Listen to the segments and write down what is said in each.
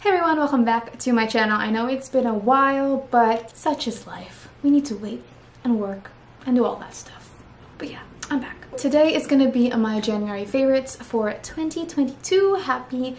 Hey everyone, welcome back to my channel. I know it's been a while, but such is life. We need to wait and work and do all that stuff. But yeah, I'm back. Today is gonna be my January favorites for 2022. Happy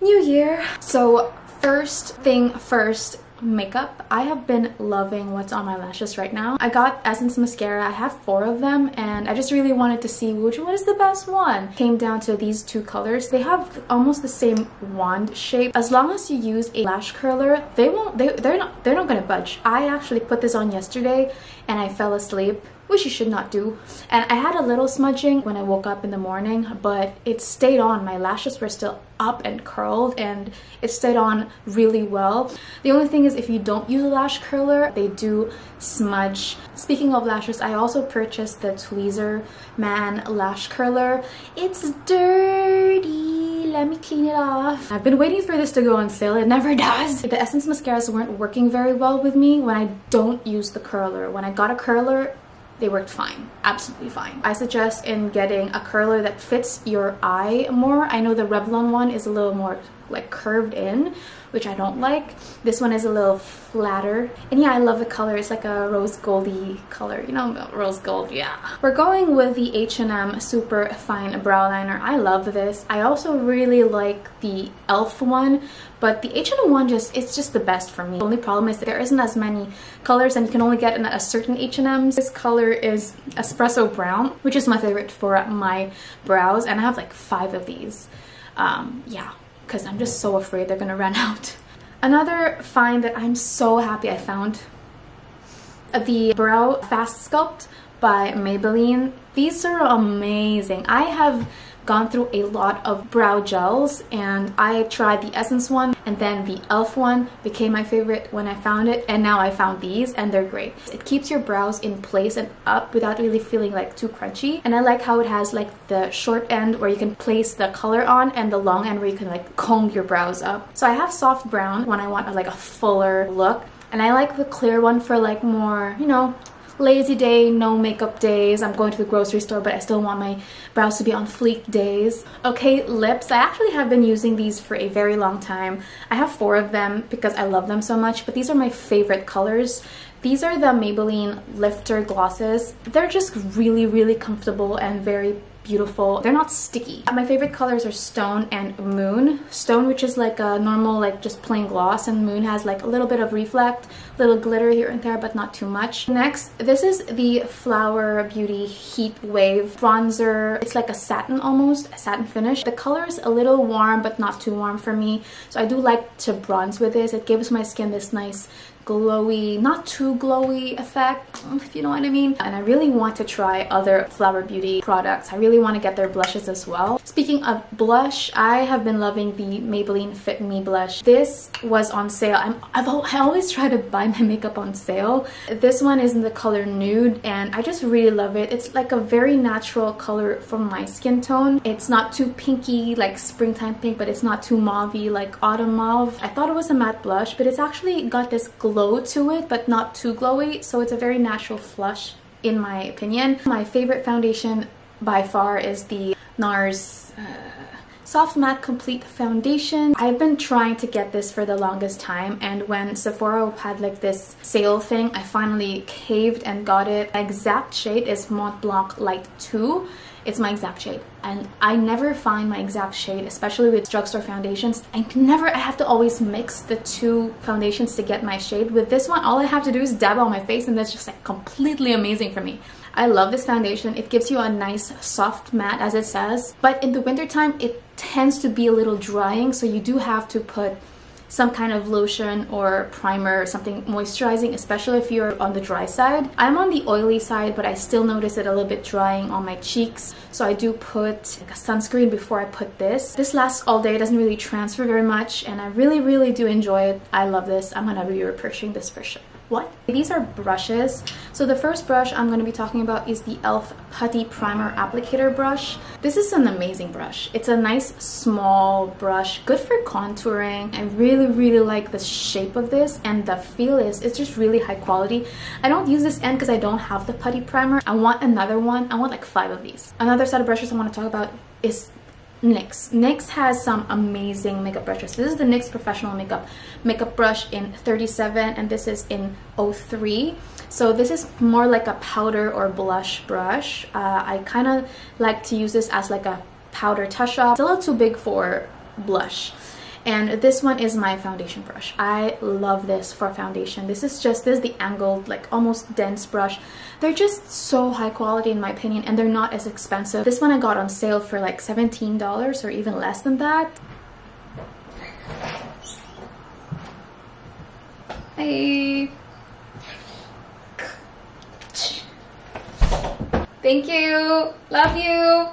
New Year! So first thing first, makeup. I have been loving what's on my lashes right now. I got Essence mascara. I have four of them and I just really wanted to see which one is the best one. Came down to these two colors. They have almost the same wand shape. As long as you use a lash curler, they won't they they're not they're not gonna budge. I actually put this on yesterday and I fell asleep which you should not do. And I had a little smudging when I woke up in the morning, but it stayed on. My lashes were still up and curled and it stayed on really well. The only thing is if you don't use a lash curler, they do smudge. Speaking of lashes, I also purchased the Tweezer Man lash curler. It's dirty. Let me clean it off. I've been waiting for this to go on sale. It never does. The Essence mascaras weren't working very well with me when I don't use the curler. When I got a curler, they worked fine absolutely fine. I suggest in getting a curler that fits your eye more. I know the revlon one is a little more like curved in which I don't like. This one is a little flatter. And yeah, I love the color. It's like a rose goldy color. You know, rose gold, yeah. We're going with the H&M Super Fine Brow Liner. I love this. I also really like the e.l.f. one, but the H&M one just, it's just the best for me. The only problem is there isn't as many colors and you can only get in a certain H&M's. This color is Espresso Brown, which is my favorite for my brows. And I have like five of these. Um, yeah, because I'm just so afraid they're gonna run out. Another find that I'm so happy I found the Brow Fast Sculpt by Maybelline. These are amazing. I have gone through a lot of brow gels and I tried the Essence one and then the e.l.f. one became my favorite when I found it and now I found these and they're great. It keeps your brows in place and up without really feeling like too crunchy and I like how it has like the short end where you can place the color on and the long end where you can like comb your brows up. So I have soft brown when I want like a fuller look and I like the clear one for like more, you know, lazy day, no makeup days. I'm going to the grocery store, but I still want my brows to be on fleek days. Okay, lips. I actually have been using these for a very long time. I have four of them because I love them so much, but these are my favorite colors. These are the Maybelline Lifter Glosses. They're just really, really comfortable and very beautiful. They're not sticky. My favorite colors are Stone and Moon. Stone, which is like a normal, like just plain gloss, and Moon has like a little bit of reflect, little glitter here and there, but not too much. Next, this is the Flower Beauty Heat Wave Bronzer. It's like a satin almost, a satin finish. The color is a little warm, but not too warm for me. So I do like to bronze with this. It gives my skin this nice glowy, not too glowy effect, if you know what I mean. And I really want to try other Flower Beauty products. I really want to get their blushes as well. Speaking of blush, I have been loving the Maybelline Fit Me blush. This was on sale. I'm, I've, I always try to buy my makeup on sale. This one is in the color Nude and I just really love it. It's like a very natural color for my skin tone. It's not too pinky like springtime pink, but it's not too mauve like autumn mauve. I thought it was a matte blush, but it's actually got this glow glow to it, but not too glowy. So it's a very natural flush in my opinion. My favorite foundation by far is the NARS uh, Soft Matte Complete Foundation. I've been trying to get this for the longest time and when Sephora had like this sale thing, I finally caved and got it. Exact shade is Mont Blanc Light 2 it's my exact shade. And I never find my exact shade especially with drugstore foundations. I never I have to always mix the two foundations to get my shade. With this one all I have to do is dab on my face and that's just like completely amazing for me. I love this foundation. It gives you a nice soft matte as it says. But in the wintertime it tends to be a little drying so you do have to put some kind of lotion or primer or something moisturizing, especially if you're on the dry side. I'm on the oily side, but I still notice it a little bit drying on my cheeks. So I do put like a sunscreen before I put this. This lasts all day, it doesn't really transfer very much, and I really, really do enjoy it. I love this. I'm gonna be repurchasing this for sure what? These are brushes. So the first brush I'm going to be talking about is the e.l.f. Putty Primer Applicator Brush. This is an amazing brush. It's a nice small brush, good for contouring. I really, really like the shape of this and the feel is, it's just really high quality. I don't use this end because I don't have the putty primer. I want another one. I want like five of these. Another set of brushes I want to talk about is NYX. NYX has some amazing makeup brushes. This is the NYX Professional Makeup makeup brush in 37 and this is in 03. So this is more like a powder or blush brush. Uh, I kind of like to use this as like a powder touch up. It's a little too big for blush and this one is my foundation brush i love this for foundation this is just this is the angled like almost dense brush they're just so high quality in my opinion and they're not as expensive this one i got on sale for like 17 dollars or even less than that Hey. Thank you. Love you.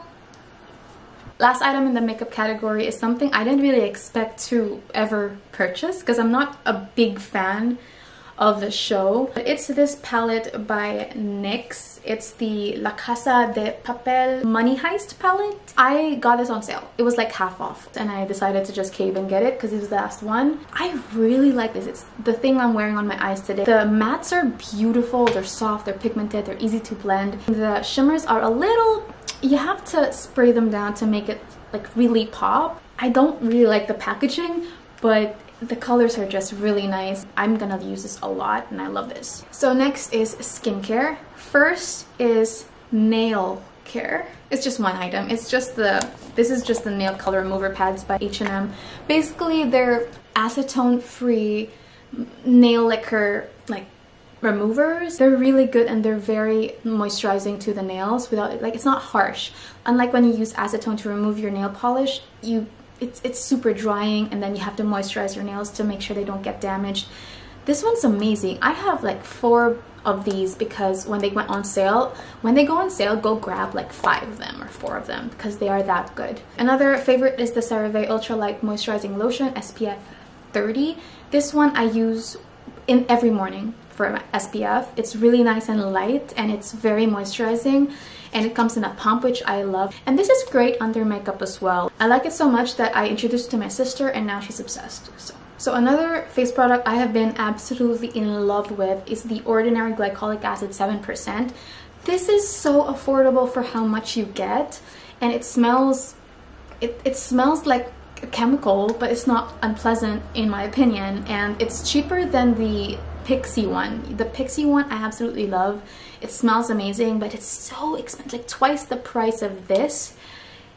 Last item in the makeup category is something I didn't really expect to ever purchase because I'm not a big fan of the show. It's this palette by NYX. It's the La Casa de Papel Money Heist palette. I got this on sale. It was like half off and I decided to just cave and get it because it was the last one. I really like this. It's the thing I'm wearing on my eyes today. The mattes are beautiful. They're soft, they're pigmented, they're easy to blend. The shimmers are a little you have to spray them down to make it like really pop. I don't really like the packaging, but the colors are just really nice. I'm gonna use this a lot and I love this. So next is skincare. First is nail care. It's just one item. It's just the, this is just the nail color remover pads by H&M. Basically, they're acetone free nail lacquer like removers they're really good and they're very moisturizing to the nails without like it's not harsh unlike when you use acetone to remove your nail polish you it's it's super drying and then you have to moisturize your nails to make sure they don't get damaged. This one's amazing. I have like four of these because when they went on sale when they go on sale go grab like five of them or four of them because they are that good. Another favorite is the CeraVe ultra light moisturizing lotion spf 30 this one i use in every morning for SPF. It's really nice and light and it's very moisturizing and it comes in a pump which I love. And this is great under makeup as well. I like it so much that I introduced it to my sister and now she's obsessed. So. So another face product I have been absolutely in love with is the Ordinary Glycolic Acid 7%. This is so affordable for how much you get and it smells it, it smells like a chemical but it's not unpleasant in my opinion and it's cheaper than the Pixi one. The Pixi one I absolutely love. It smells amazing, but it's so expensive, like twice the price of this.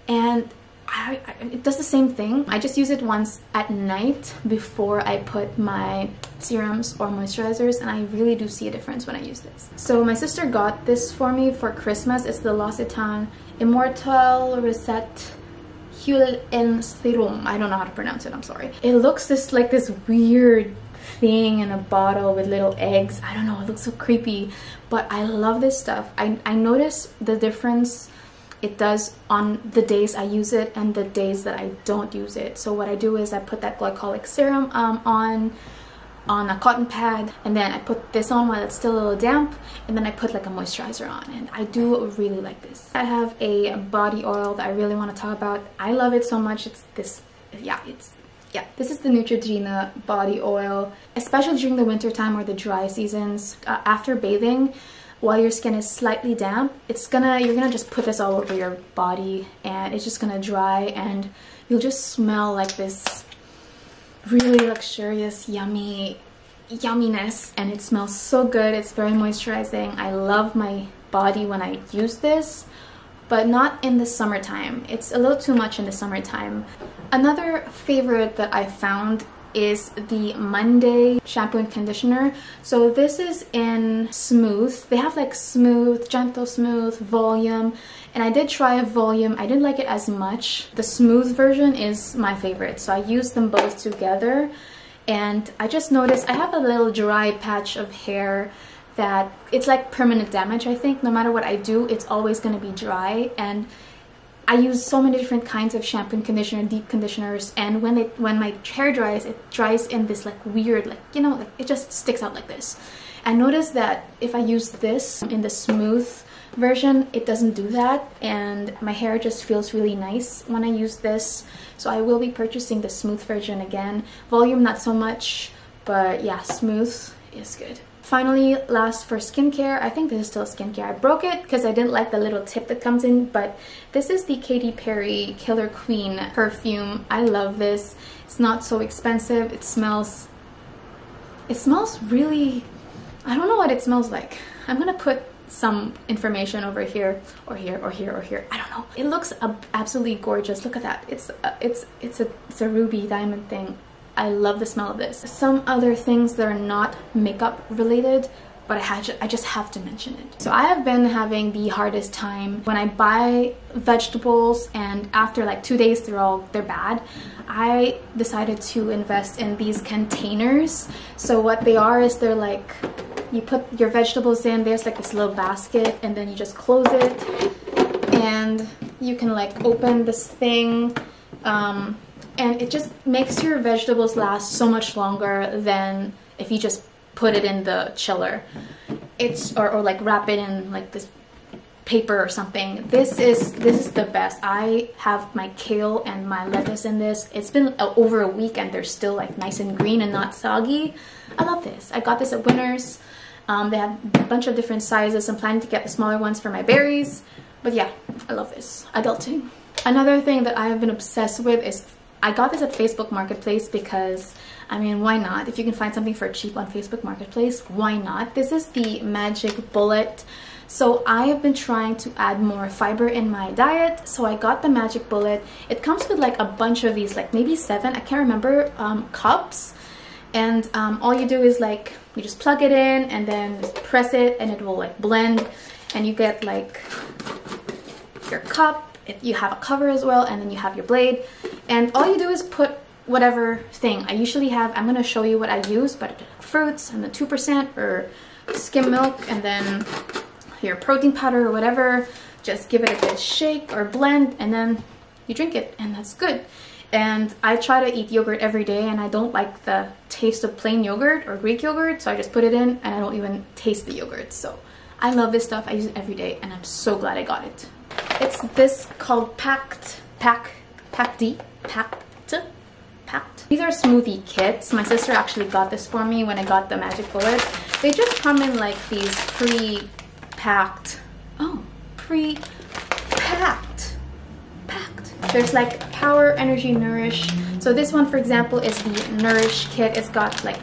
And I, I, it does the same thing. I just use it once at night before I put my serums or moisturizers and I really do see a difference when I use this. So my sister got this for me for Christmas. It's the L'Occitane Immortelle Reset Huile en Serum. I don't know how to pronounce it, I'm sorry. It looks just like this weird thing in a bottle with little eggs. I don't know, it looks so creepy, but I love this stuff. I, I notice the difference it does on the days I use it and the days that I don't use it. So what I do is I put that glycolic serum um, on on a cotton pad and then I put this on while it's still a little damp and then I put like a moisturizer on and I do really like this. I have a body oil that I really want to talk about. I love it so much. It's this, yeah, it's yeah, this is the Neutrogena body oil, especially during the winter time or the dry seasons. Uh, after bathing, while your skin is slightly damp, it's gonna you're gonna just put this all over your body and it's just gonna dry and you'll just smell like this really luxurious, yummy yumminess and it smells so good. It's very moisturizing. I love my body when I use this but not in the summertime. It's a little too much in the summertime. Another favorite that I found is the Monday shampoo and conditioner. So this is in smooth. They have like smooth, gentle smooth, volume. And I did try a volume. I didn't like it as much. The smooth version is my favorite. So I used them both together. And I just noticed I have a little dry patch of hair that it's like permanent damage I think. No matter what I do it's always going to be dry. And I use so many different kinds of shampoo and conditioner deep conditioners. And when it when my hair dries it dries in this like weird like you know like it just sticks out like this. I noticed that if I use this in the smooth version it doesn't do that. And my hair just feels really nice when I use this. So I will be purchasing the smooth version again. Volume not so much but yeah smooth is good finally, last for skincare, I think this is still skincare. I broke it because I didn't like the little tip that comes in, but this is the Katy Perry Killer Queen perfume. I love this. It's not so expensive. It smells, it smells really, I don't know what it smells like. I'm gonna put some information over here or here or here or here i don't know it looks absolutely gorgeous look at that it's uh, it's it's a it's a ruby diamond thing I love the smell of this. Some other things that are not makeup related but I, had, I just have to mention it. So I have been having the hardest time when I buy vegetables and after like two days they're all they're bad. I decided to invest in these containers. So what they are is they're like you put your vegetables in there's like this little basket and then you just close it and you can like open this thing um, and it just makes your vegetables last so much longer than if you just put it in the chiller. It's or, or like wrap it in like this paper or something. This is this is the best. I have my kale and my lettuce in this. It's been over a week and they're still like nice and green and not soggy. I love this. I got this at winners. Um, they have a bunch of different sizes. I'm planning to get the smaller ones for my berries. But yeah i love this. Adulting. Another thing that i have been obsessed with is I got this at Facebook Marketplace because, I mean, why not? If you can find something for cheap on Facebook Marketplace, why not? This is the Magic Bullet. So I have been trying to add more fiber in my diet. So I got the Magic Bullet. It comes with like a bunch of these, like maybe seven, I can't remember, um, cups. And um, all you do is like, you just plug it in and then press it and it will like blend and you get like your cup you have a cover as well and then you have your blade. And all you do is put whatever thing. I usually have I'm gonna show you what I use but fruits and the 2% or skim milk and then your protein powder or whatever. Just give it a good shake or blend and then you drink it and that's good. And I try to eat yogurt every day and I don't like the taste of plain yogurt or Greek yogurt so I just put it in and I don't even taste the yogurt. So I love this stuff. I use it every day and I'm so glad I got it it's this called Packed, Pack, Packed, Packed, Packed. These are smoothie kits. My sister actually got this for me when I got the Magic Bullet. They just come in like these pre-packed, oh, pre-packed, packed. There's like Power, Energy, Nourish. So this one, for example, is the Nourish kit. It's got like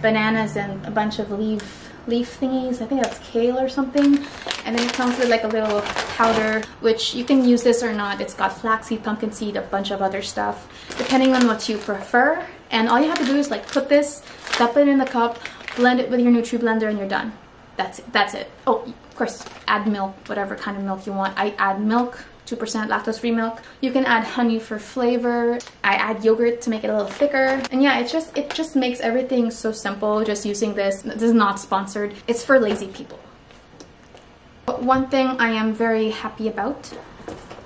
bananas and a bunch of leaf leaf thingies. I think that's kale or something. And then it comes with like a little powder, which you can use this or not. It's got flaxseed, pumpkin seed, a bunch of other stuff, depending on what you prefer. And all you have to do is like put this, dump it in the cup, blend it with your Nutri-Blender and you're done. That's it. That's it. Oh, of course, add milk, whatever kind of milk you want. I add milk 2% lactose-free milk. You can add honey for flavor. I add yogurt to make it a little thicker. And yeah, it just it just makes everything so simple just using this. This is not sponsored. It's for lazy people. But one thing I am very happy about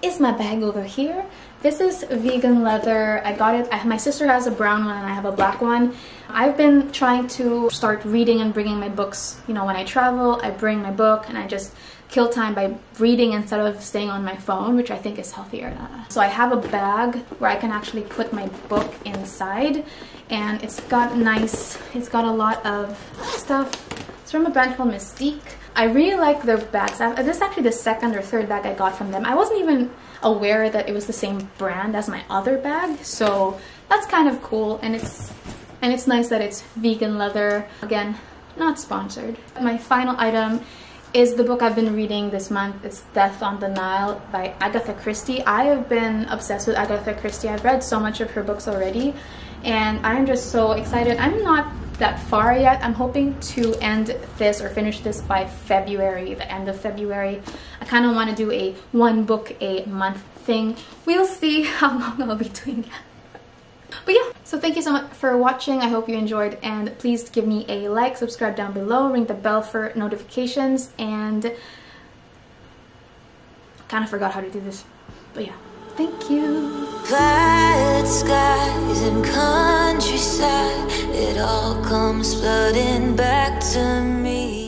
is my bag over here. This is vegan leather. I got it. I, my sister has a brown one and I have a black one. I've been trying to start reading and bringing my books. You know, when I travel, I bring my book and I just kill time by reading instead of staying on my phone, which I think is healthier. So I have a bag where I can actually put my book inside and it's got nice, it's got a lot of stuff. It's from a brand called Mystique. I really like their bags. This is actually the second or third bag I got from them. I wasn't even aware that it was the same brand as my other bag, so that's kind of cool and it's and it's nice that it's vegan leather. Again, not sponsored. My final item is the book I've been reading this month. It's Death on the Nile by Agatha Christie. I have been obsessed with Agatha Christie. I've read so much of her books already and I'm just so excited. I'm not that far yet. I'm hoping to end this or finish this by February, the end of February. I kind of want to do a one book a month thing. We'll see how long I'll be doing that. But yeah, so thank you so much for watching. I hope you enjoyed and please give me a like, subscribe down below, ring the bell for notifications and kind of forgot how to do this. But yeah, thank you. Violet skies and countryside, it all comes flooding back to me.